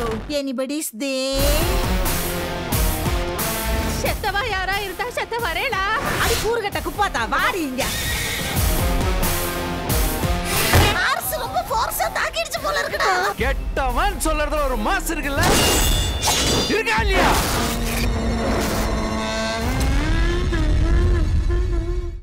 Hello anybody's தே செத்தவா யாரா இருந்தா செத்த வரேடா. அடி கூறுகட்ட குப்பாத்தா வாடி இங்க. ரொம்ப ஃபோர்ஸா தாக்கிடுச்சு போல இருக்குடா. கெட்டவன் சொல்றதுல ஒரு மாசு இருக்குல்ல?